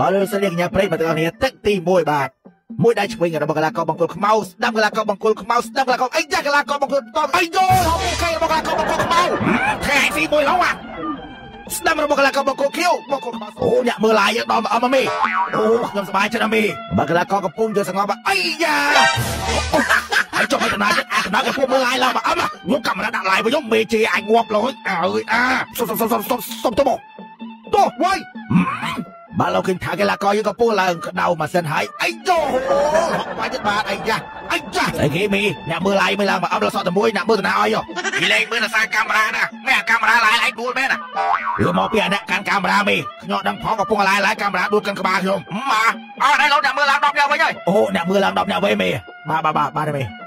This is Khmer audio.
បើលើសនាកញ្ញាប្រិយមកទាំងអស់គ្នាទឹកទី1បាទមួយដៃឆ្វេងរបស់កីឡាករបង្គោលខ្មៅស្ដាប់កីឡាករបង្គោលខ្មៅស្ដាប់កីឡាករអីចាកីឡាករបង្គោលតបអីយោហូកេរបស់កីឡាករបង្គោលខ្មៅថ្ងៃទី1ឡងអាស្ដាប់របស់កីឡាករបង្គោលខៀវបង្គោលខ្មៅអូអ្នកមើលឡាយដល់អមមីអូខ្ញុំសប្បាយចិត្តអមីបើកីឡាករកំពុងយកសង្កត់អីយ៉ាហើយចុះមកកណ្ដាលអាកណ្ដាលកំពុងមើលឡាយឡើងមកអមខ្ញុំកាមេរ៉ាដាក់ឡាយវិញខ្ញុំមេជេអាចងាប់លុយអើយអាសុំសុំសុំសុំសុំទៅមកទោះវ៉ៃ បើលោកឃើញថាកីឡាករយើងក៏ពោះឡើងក្តៅម៉ាស៊ីនហើយអីយោបាច់ចិត្តបាទអីយ៉ាអីចាស្អីគេមីអ្នកមើលឡាយមើលឡើងមកអត់ដល់សក់តែមួយអ្នកមើលតាណាឲ្យពីលេងមើលតែសារកាមេរ៉ាណាមែនកាមេរ៉ាឡាយឡាយដួលមែនណាឬមកពីអាអ្នកកាន់កាមេរ៉ាមីខ្ញុំដឹងផងកំពុងឡាយឡាយកាមេរ៉ាដួលកាន់ក្បាលខ្ញុំម៉ាអត់ឲ្យលោកអ្នកមើលឡើង10នាក់វិញហើយអូអ្នកមើលឡើង10នាក់វិញមីបាទបាទបាទបាទមី